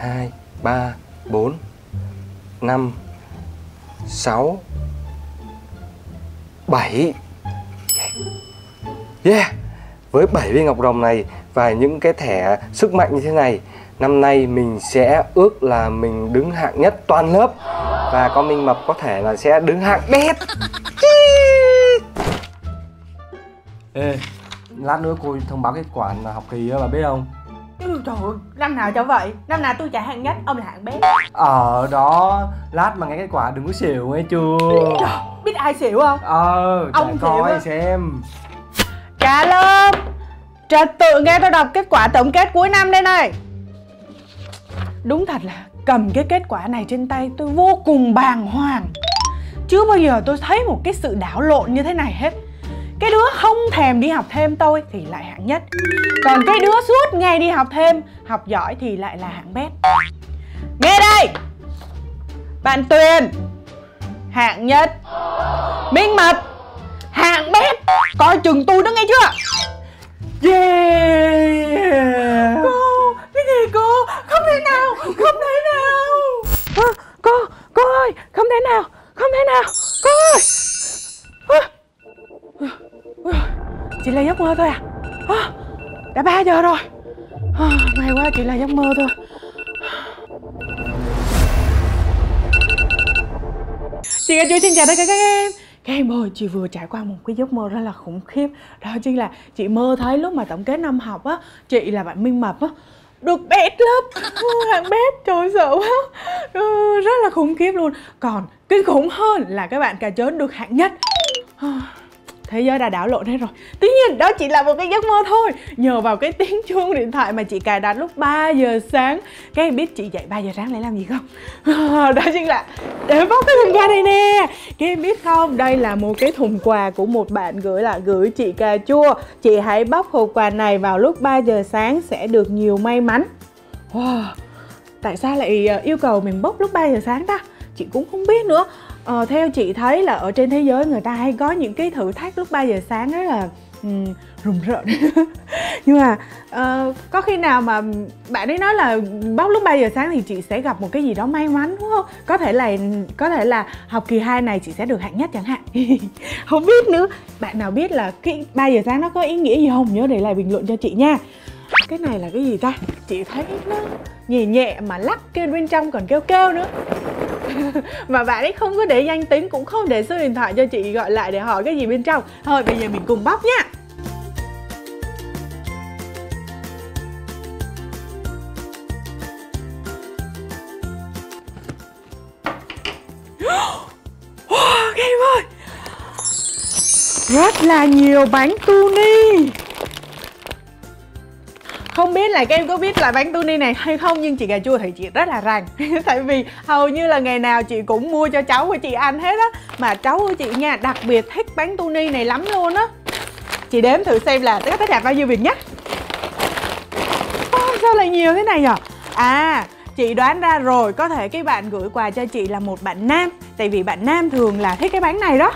2, 3, 4, 5, 6, 7 Yeah Với 7 viên ngọc rồng này và những cái thẻ sức mạnh như thế này Năm nay mình sẽ ước là mình đứng hạng nhất toàn lớp. Và con Minh Mập có thể là sẽ đứng hạng bét Ê, lát nữa cô thông báo kết quả học kỳ á, bà biết không? Trời ơi, năm nào cho vậy? Năm nào tôi chạy hạng nhất, ông là hạng bé Ở đó, lát mà nghe kết quả đừng có xỉu nghe chưa? Trời, biết ai xỉu không? Ờ, Ông chạy xỉu coi xem. Cả lớp Trật tự nghe tôi đọc kết quả tổng kết cuối năm đây này. Đúng thật là cầm cái kết quả này trên tay tôi vô cùng bàng hoàng. Chưa bao giờ tôi thấy một cái sự đảo lộn như thế này hết cái đứa không thèm đi học thêm tôi thì lại hạng nhất. Còn cái đứa suốt ngày đi học thêm, học giỏi thì lại là hạng bét. Nghe đây! Bạn Tuyền Hạng nhất. Minh Mập Hạng bét. Coi chừng tôi đó nghe chưa? Yeah! Mơ thôi à, à Đã 3 giờ rồi. À, May quá chỉ là giấc mơ thôi. Chị nghe Chua xin chào tất cả các em. Các em ơi, chị vừa trải qua một cái giấc mơ rất là khủng khiếp. Đó chính là chị mơ thấy lúc mà tổng kết năm học á Chị là bạn Minh Mập á được bét lớp. Hạng bét trời ơi, sợ quá. Ừ, rất là khủng khiếp luôn. Còn kinh khủng hơn là các bạn cà chớn được hạng nhất thế giới đã đảo lộn hết rồi. Tuy nhiên, đó chỉ là một cái giấc mơ thôi. Nhờ vào cái tiếng chuông điện thoại mà chị cài đặt lúc 3 giờ sáng. Các em biết chị dậy 3 giờ sáng để làm gì không? Đó chính là để bóc cái thùng quà này nè. Các em biết không? Đây là một cái thùng quà của một bạn gửi là gửi chị cà chua. Chị hãy bóc hộp quà này vào lúc 3 giờ sáng sẽ được nhiều may mắn. Wow. Tại sao lại ờ, yêu cầu mình bóc lúc 3 giờ sáng ta? Chị cũng không biết nữa ờ, theo chị thấy là ở trên thế giới người ta hay có những cái thử thách lúc 3 giờ sáng rất là um, rùng rợn. Nhưng mà uh, có khi nào mà bạn ấy nói là bóc lúc 3 giờ sáng thì chị sẽ gặp một cái gì đó may mắn đúng không? Có thể là có thể là học kỳ 2 này chị sẽ được hạng nhất chẳng hạn. Không biết nữa. Bạn nào biết là cái 3 giờ sáng nó có ý nghĩa gì không? Nhớ để lại bình luận cho chị nha. Cái này là cái gì ta? Chị thấy nó nhẹ nhẹ mà lắc kêu bên trong còn kêu kêu nữa mà bạn ấy không có để danh tính cũng không để số điện thoại cho chị gọi lại để hỏi cái gì bên trong. Thôi bây giờ mình cùng bóc nhá. Wow, các em ơi! Rất là nhiều bánh tuni không biết là các em có biết là bánh tuni này hay không, nhưng chị cà chua thì chị rất là rành. Tại vì hầu như là ngày nào chị cũng mua cho cháu của chị ăn hết á. Mà cháu của chị nha, đặc biệt thích bánh tuni này lắm luôn á. Chị đếm thử xem là các tất cả bao nhiêu việc nhé. Sao lại nhiều thế này nhở? À chị đoán ra rồi, có thể cái bạn gửi quà cho chị là một bạn nam. Tại vì bạn nam thường là thích cái bánh này đó.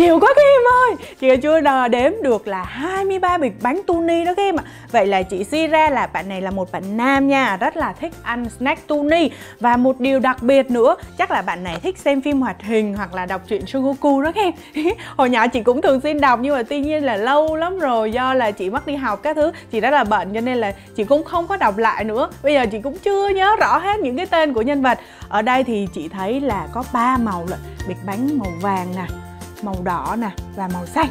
Nhiều quá các em ơi. Chị chưa đếm được là 23 bịch bánh tuni đó các em ạ. Vậy là chị suy ra là bạn này là một bạn nam nha, Rất là thích ăn snack tuni. Và một điều đặc biệt nữa, Chắc là bạn này thích xem phim hoạt hình Hoặc là đọc truyện Sugoku đó các em Hồi nhỏ chị cũng thường xuyên đọc Nhưng mà tuy nhiên là lâu lắm rồi Do là chị mất đi học các thứ, Chị rất là bận cho nên là chị cũng không có đọc lại nữa. Bây giờ chị cũng chưa nhớ rõ hết những cái tên của nhân vật. Ở đây thì chị thấy là có ba màu lận, Bịch bánh màu vàng nè màu đỏ nè và màu xanh.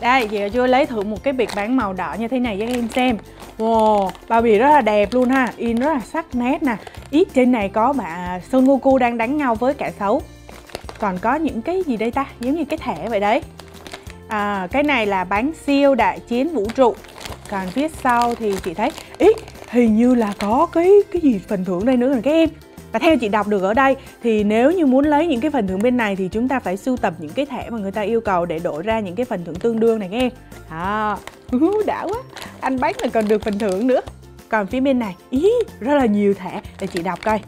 Đây, chị chưa lấy thử một cái biệt bán màu đỏ như thế này cho các em xem. Wow, bao bì rất là đẹp luôn ha In rất là sắc nét nè. Ít trên này có bà Son Goku đang đánh nhau với cả xấu Còn có những cái gì đây ta? Giống như cái thẻ vậy đấy. À, Cái này là bán siêu đại chiến vũ trụ còn phía sau thì chị thấy ý hình như là có cái cái gì phần thưởng đây nữa rồi các em. Và theo chị đọc được ở đây thì nếu như muốn lấy những cái phần thưởng bên này thì chúng ta phải sưu tập những cái thẻ mà người ta yêu cầu để đổi ra những cái phần thưởng tương đương này nghe à, đã quá. Anh bánh là còn được phần thưởng nữa. Còn phía bên này ý rất là nhiều thẻ. Để chị đọc coi.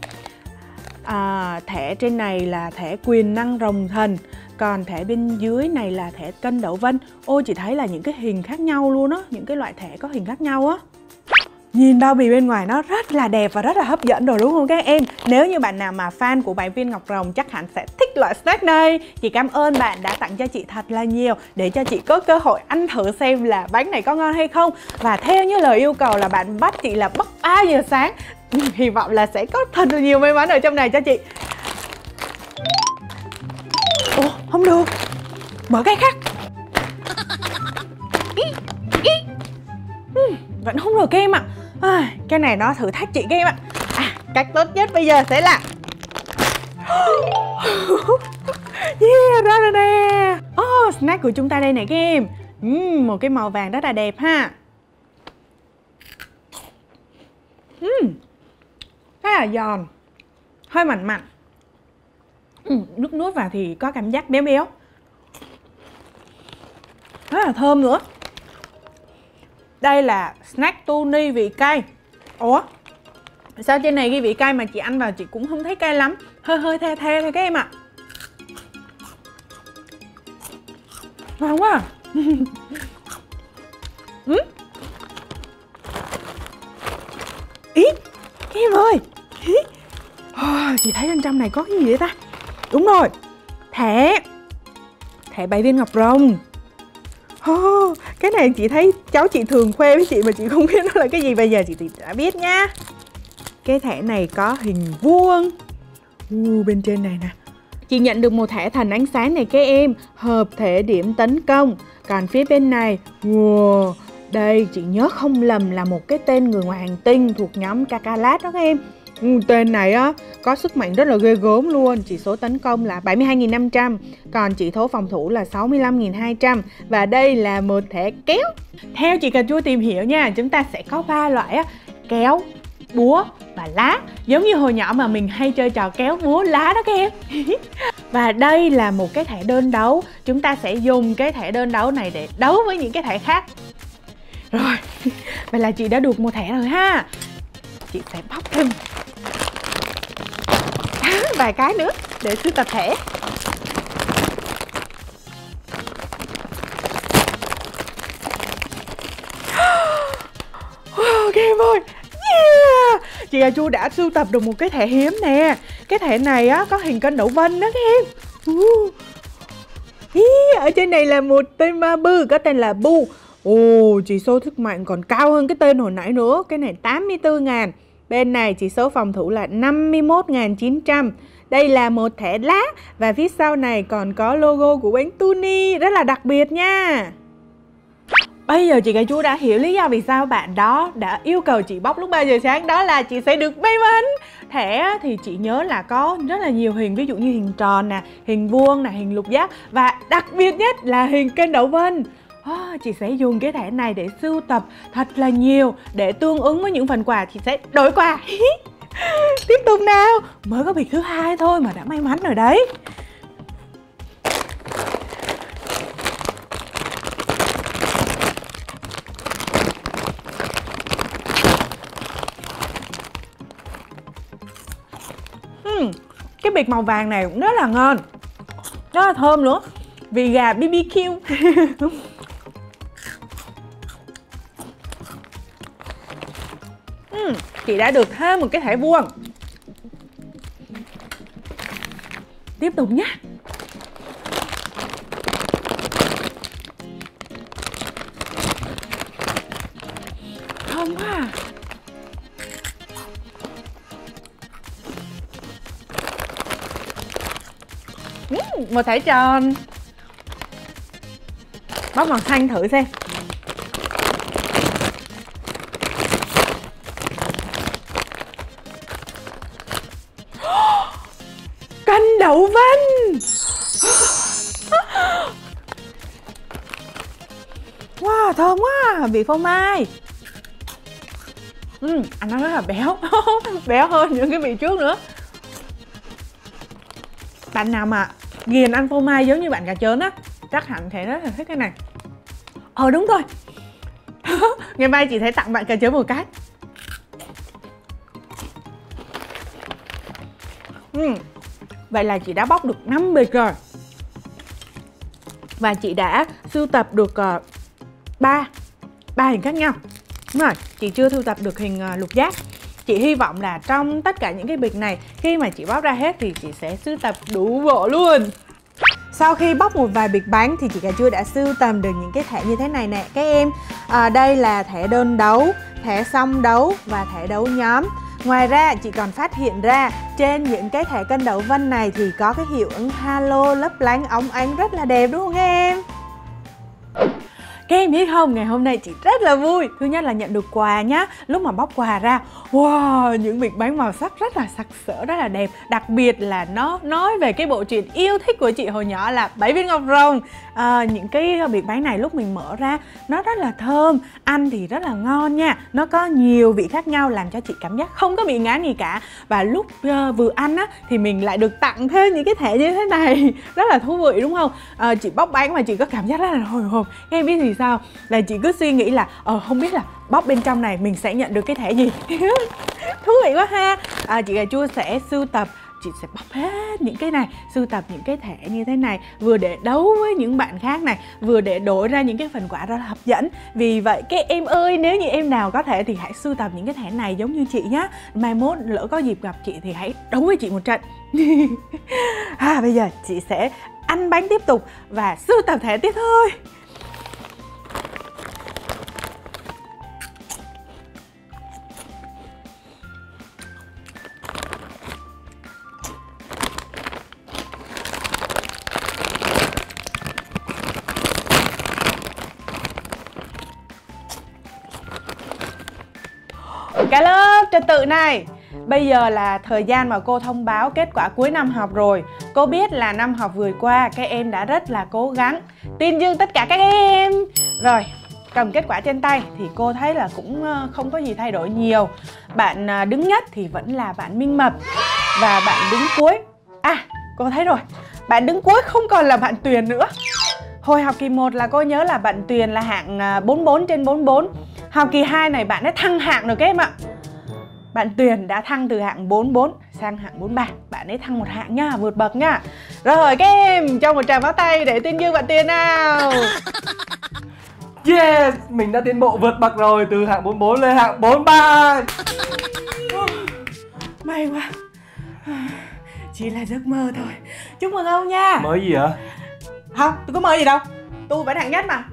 À, thẻ trên này là thẻ quyền năng rồng thần còn thẻ bên dưới này là thẻ cân đậu vân. Ôi chị thấy là những cái hình khác nhau luôn á, những cái loại thẻ có hình khác nhau á. Nhìn bao bì bên ngoài nó rất là đẹp và rất là hấp dẫn rồi, đúng không các em? Nếu như bạn nào mà fan của bài viên Ngọc Rồng, chắc hẳn sẽ thích loại snack này. Chị cảm ơn bạn đã tặng cho chị thật là nhiều, Để cho chị có cơ hội ăn thử xem là bánh này có ngon hay không. Và theo như lời yêu cầu là bạn bắt chị là bắt 3 giờ sáng. Hy vọng là sẽ có thật là nhiều may mắn ở trong này cho chị không được. Mở cái khác. Ừ, vẫn không được game em ạ. À, Cái này nó thử thách chị game em ạ. À, Cách tốt nhất bây giờ sẽ là Yeah ra rồi nè. Oh snack của chúng ta đây này game. Em uhm, Một cái màu vàng rất là đẹp ha. Uhm, Rất là giòn. Hơi mặn mặn uhm, Nước nuốt vào thì có cảm giác béo béo Rất là thơm nữa đây là snack tuni vị cay Ủa Sao trên này ghi vị cay mà chị ăn vào chị cũng không thấy cay lắm Hơi hơi the the thôi các em ạ à. Ngon quá à. ừ? Ý Các em ơi Ý. Oh, Chị thấy bên trong này có cái gì vậy ta Đúng rồi. Thẻ. Thẻ bảy viên ngọc rồng. Oh, cái này chị thấy cháu chị thường khoe với chị mà chị không biết nó là cái gì. Bây giờ chị đã biết nha cái thẻ này có hình vuông. Uh, bên trên này nè. Chị nhận được một thẻ thần ánh sáng này các em. Hợp thể điểm tấn công. Còn phía bên này wow, đây chị nhớ không lầm là một cái tên người ngoài hành tinh thuộc nhóm Kakalat đó các em. Ừ, tên này á có sức mạnh rất là ghê gớm luôn. Chỉ số tấn công là 72.500 Còn chỉ số phòng thủ là 65.200 Và đây là một thẻ kéo. Theo chị cà chua tìm hiểu nha Chúng ta sẽ có ba loại á Kéo, búa và lá. Giống như hồi nhỏ mà mình hay chơi trò kéo búa lá đó các em. Và đây là một cái thẻ đơn đấu. Chúng ta sẽ dùng cái thẻ đơn đấu này để đấu với những cái thẻ khác. Rồi, vậy là chị đã được một thẻ rồi ha. Chị sẽ bóc thêm vài cái nữa để sưu tập thẻ. Wow, game ơi. Yeah. Chị Hà Chu đã sưu tập được một cái thẻ hiếm nè. Cái thẻ này á có hình cân đậu vân đó các em. Uh. Ý, ở trên này là một tên ma bư có tên là Bu. Ồ, chỉ số sức mạnh còn cao hơn cái tên hồi nãy nữa. Cái này 84 ngàn. Bên này chỉ số phòng thủ là 51.900 Đây là một thẻ lá Và phía sau này còn có logo của bánh Tuni Rất là đặc biệt nha. Bây giờ chị cà chua đã hiểu lý do vì sao bạn đó đã yêu cầu chị bóc lúc 3 giờ sáng Đó là chị sẽ được may mắn. Thẻ thì chị nhớ là có rất là nhiều hình Ví dụ như hình tròn nè, hình vuông nè, hình lục giác Và đặc biệt nhất là hình kênh đậu vân oh, chị sẽ dùng cái thẻ này để sưu tập thật là nhiều để tương ứng với những phần quà chị sẽ đổi quà. Tiếp tục nào mới có việc thứ hai thôi mà đã may mắn rồi đấy. Uhm, cái bịch màu vàng này cũng rất là ngon. Rất là thơm nữa vì gà BBQ chị đã được thêm một cái thẻ vuông. Tiếp tục nhé. Thơm quá à. Ừ, một thẻ tròn. Bóc màu xanh thử xem. Thơm vị phô mai. Ừ, Anh nói rất là béo Béo hơn những cái vị trước nữa. Bạn nào mà ghiền ăn phô mai giống như bạn cà chớn á chắc hẳn sẽ rất là thích cái này. Ờ đúng rồi. Ngày mai chị thấy tặng bạn cà chớn một cái. Ừ. vậy là chị đã bóc được 5 bịch rồi. Và chị đã sưu tập được ờ, uh, 3 ba hình khác nhau. Đúng rồi chị chưa thu tập được hình à, lục giác. Chị hy vọng là trong tất cả những cái bịch này khi mà chị bóc ra hết thì chị sẽ sưu tập đủ bộ luôn. Sau khi bóc một vài bịch bánh thì chị cà chua đã sưu tầm được những cái thẻ như thế này nè. Các em à, đây là thẻ đơn đấu thẻ song đấu và thẻ đấu nhóm. Ngoài ra chị còn phát hiện ra trên những cái thẻ cân đấu vân này thì có cái hiệu ứng halo lấp lánh óng ánh rất là đẹp đúng không em? Các em biết không, ngày hôm nay chị rất là vui. Thứ nhất là nhận được quà nhá. Lúc mà bóc quà ra Wow, những việc bánh màu sắc rất là sặc sỡ, rất là đẹp. Đặc biệt là nó nói về cái bộ truyện yêu thích của chị hồi nhỏ là Bảy viên ngọc rồng. À, Những cái việc bánh này lúc mình mở ra Nó rất là thơm, ăn thì rất là ngon nha. Nó có nhiều vị khác nhau làm cho chị cảm giác không có bị ngán gì cả. Và lúc uh, vừa ăn á thì mình lại được tặng thêm những cái thẻ như thế này. Rất là thú vị đúng không? À, chị bóc bánh mà chị có cảm giác rất là hồi hộp. Các em biết gì sao? Là chị cứ suy nghĩ là ờ không biết là bóc bên trong này mình sẽ nhận được cái thẻ gì? Thú vị quá ha. À, chị gà chua sẽ sưu tập chị sẽ bóc hết những cái này sưu tập những cái thẻ như thế này vừa để đấu với những bạn khác này vừa để đổi ra những cái phần quà rất là hấp dẫn. Vì vậy các em ơi nếu như em nào có thể thì hãy sưu tập những cái thẻ này giống như chị nhá. Mai mốt lỡ có dịp gặp chị thì hãy đấu với chị một trận. À bây giờ chị sẽ ăn bánh tiếp tục và sưu tập thẻ tiếp thôi. Cả lớp trật tự này. Bây giờ là thời gian mà cô thông báo kết quả cuối năm học rồi. Cô biết là năm học vừa qua các em đã rất là cố gắng. Tin dương tất cả các em. Rồi, cầm kết quả trên tay thì cô thấy là cũng ờ, không có gì thay đổi nhiều. Bạn à, đứng nhất thì vẫn là bạn Minh Mập Và bạn đứng cuối. À, cô thấy rồi. Bạn đứng cuối không còn là bạn Tuyền nữa. Hồi học kỳ 1 là cô nhớ là bạn Tuyền là hạng à, 44 trên 44 Học kỳ 2 này bạn đã thăng hạng được các em ạ. Bạn Tuyền đã thăng từ hạng 44 sang hạng 43 Bạn ấy thăng một hạng nha, vượt bậc nha Rồi các em, cho một tràng pháo tay để tuyên dương bạn Tuyền nào. Yes, mình đã tiến bộ vượt bậc rồi Từ hạng 44 lên hạng 43 May quá. Chỉ là giấc mơ thôi. Chúc mừng ông nha. Mới gì hả? Không, tôi có mơ gì đâu. Tôi vẫn hạng nhất mà